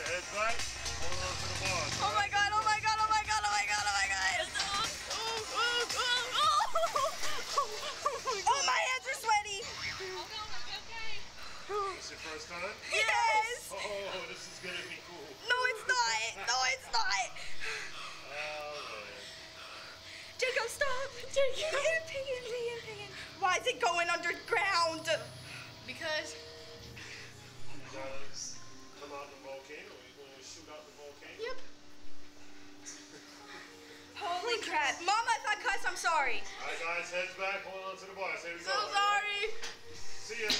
the headbutt. Hold on to the bar. Oh my god, oh my god, oh my god, oh my god, oh my god. Oh, oh, oh, oh, oh. oh my hands are sweaty. This your first time? Yes! Oh, this is gonna be cool. No, it's not. No, it's not. Oh. Jacob, stop. Jacob. Why is it going underground? Because I'm sorry. All right, guys, heads back. Hold on to the. Here we go. sorry. See ya.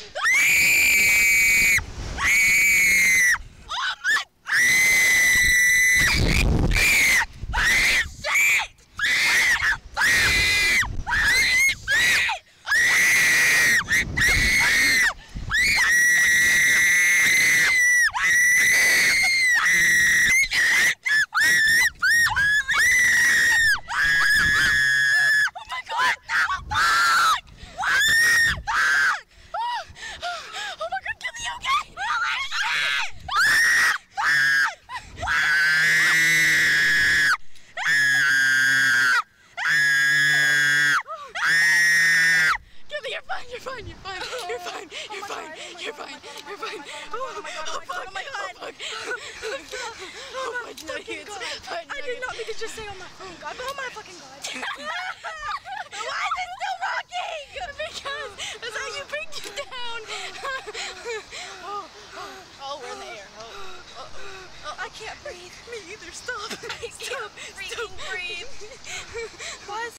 Oh my god, get me okay! Get me, you're fine, you're fine, you're oh fine, you're fine, oh you're oh fine, you're fine, you're fine. Oh my god, oh fuck, oh my god. Oh my fucking God. I did not mean to just say oh my fucking god, but oh my fucking god. Why is it still rocking? Because that's how you bring you down. oh, oh, oh, we're in the air. Oh, oh, oh, oh, I can't breathe. Me either. Stop. I stop. can't freaking stop. breathe. Buzz,